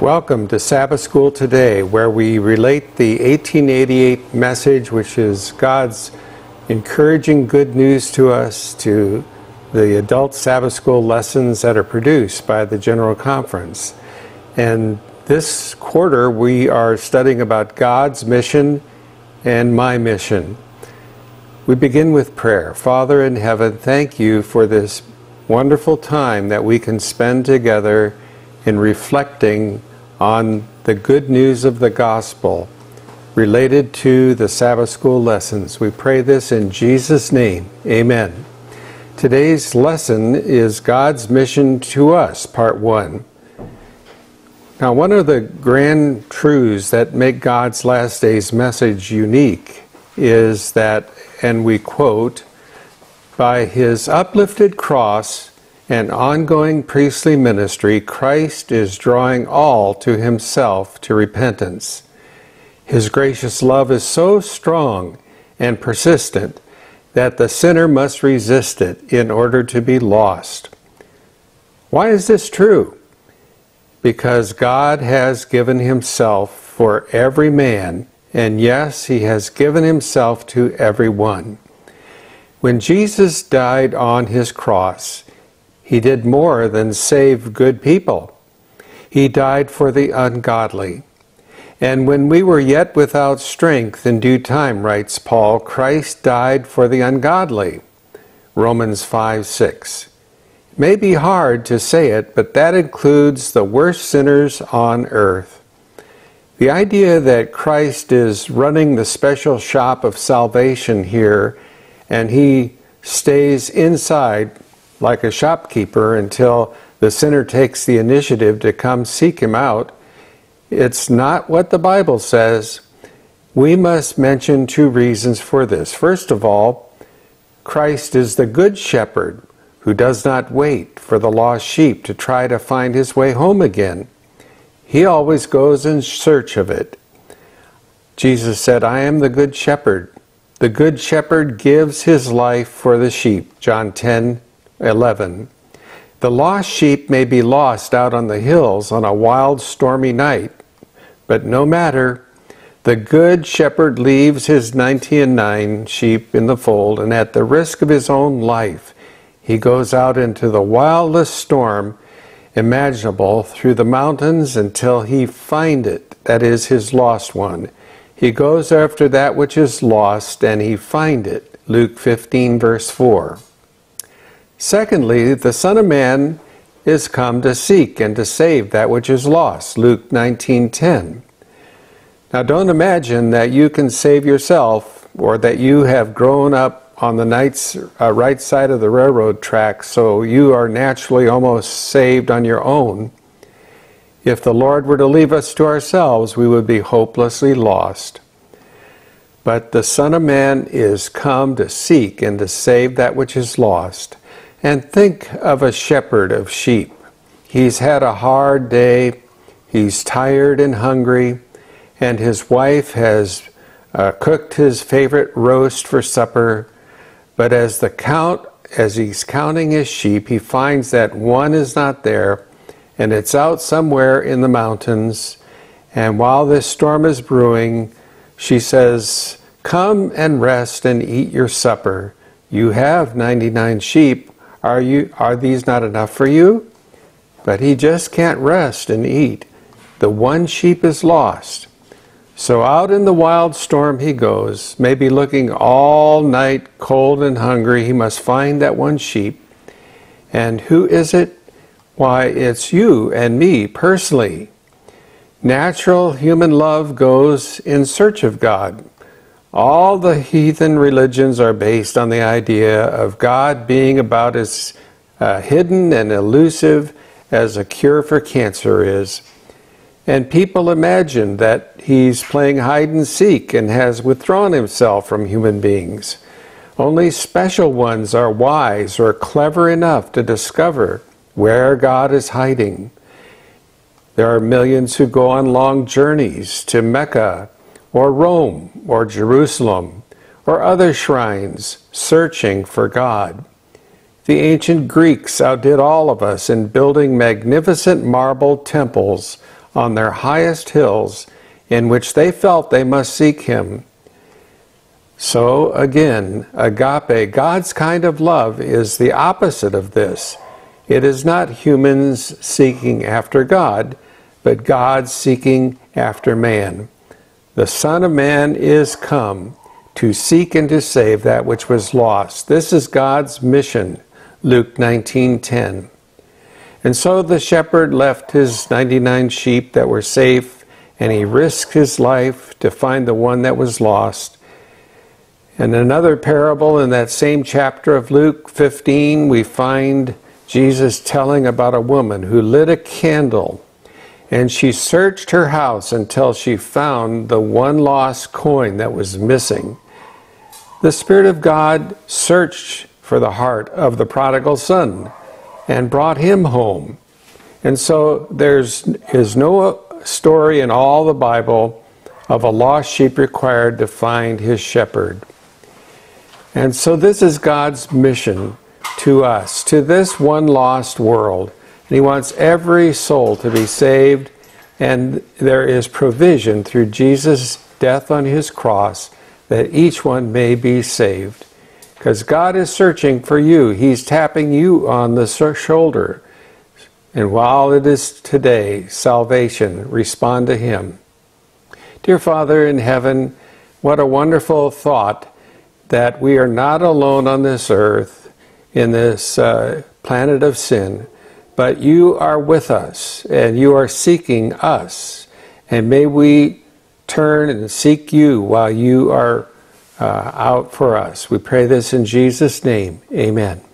Welcome to Sabbath School Today, where we relate the 1888 message, which is God's encouraging good news to us, to the adult Sabbath School lessons that are produced by the General Conference. And this quarter, we are studying about God's mission and my mission. We begin with prayer. Father in heaven, thank you for this wonderful time that we can spend together in reflecting on the good news of the gospel related to the Sabbath school lessons. We pray this in Jesus' name. Amen. Today's lesson is God's mission to us, part one. Now, one of the grand truths that make God's last days message unique is that, and we quote, by his uplifted cross, and ongoing priestly ministry, Christ is drawing all to himself to repentance. His gracious love is so strong and persistent that the sinner must resist it in order to be lost. Why is this true? Because God has given himself for every man, and yes, he has given himself to every one. When Jesus died on his cross, he did more than save good people. He died for the ungodly. And when we were yet without strength, in due time, writes Paul, Christ died for the ungodly. Romans 5 6. It may be hard to say it, but that includes the worst sinners on earth. The idea that Christ is running the special shop of salvation here and he stays inside like a shopkeeper until the sinner takes the initiative to come seek him out. It's not what the Bible says. We must mention two reasons for this. First of all, Christ is the good shepherd who does not wait for the lost sheep to try to find his way home again. He always goes in search of it. Jesus said, I am the good shepherd. The good shepherd gives his life for the sheep. John 10 11. The lost sheep may be lost out on the hills on a wild, stormy night, but no matter. The good shepherd leaves his ninety and nine sheep in the fold, and at the risk of his own life, he goes out into the wildest storm imaginable through the mountains until he find it, that is, his lost one. He goes after that which is lost, and he find it. Luke 15, verse 4. Secondly, the Son of Man is come to seek and to save that which is lost. Luke 19:10. Now don't imagine that you can save yourself or that you have grown up on the night's, uh, right side of the railroad track so you are naturally almost saved on your own. If the Lord were to leave us to ourselves, we would be hopelessly lost. But the Son of Man is come to seek and to save that which is lost. And think of a shepherd of sheep. He's had a hard day, he's tired and hungry, and his wife has uh, cooked his favorite roast for supper. But as the count, as he's counting his sheep, he finds that one is not there, and it's out somewhere in the mountains. And while this storm is brewing, she says, Come and rest and eat your supper. You have 99 sheep are, you, are these not enough for you? But he just can't rest and eat. The one sheep is lost. So out in the wild storm he goes, maybe looking all night cold and hungry. He must find that one sheep. And who is it? Why, it's you and me personally. Natural human love goes in search of God. All the heathen religions are based on the idea of God being about as uh, hidden and elusive as a cure for cancer is. And people imagine that he's playing hide and seek and has withdrawn himself from human beings. Only special ones are wise or clever enough to discover where God is hiding. There are millions who go on long journeys to Mecca or Rome, or Jerusalem, or other shrines, searching for God. The ancient Greeks outdid all of us in building magnificent marble temples on their highest hills in which they felt they must seek Him. So again, agape, God's kind of love, is the opposite of this. It is not humans seeking after God, but God seeking after man. The Son of Man is come to seek and to save that which was lost. This is God's mission, Luke 19:10. And so the shepherd left his 99 sheep that were safe, and he risked his life to find the one that was lost. In another parable in that same chapter of Luke 15, we find Jesus telling about a woman who lit a candle and she searched her house until she found the one lost coin that was missing. The Spirit of God searched for the heart of the prodigal son and brought him home. And so there's is no story in all the Bible of a lost sheep required to find his shepherd. And so this is God's mission to us, to this one lost world. And He wants every soul to be saved, and there is provision through Jesus' death on His cross that each one may be saved. Because God is searching for you, He's tapping you on the shoulder. And while it is today salvation, respond to Him. Dear Father in heaven, what a wonderful thought that we are not alone on this earth, in this uh, planet of sin but you are with us and you are seeking us. And may we turn and seek you while you are uh, out for us. We pray this in Jesus' name. Amen.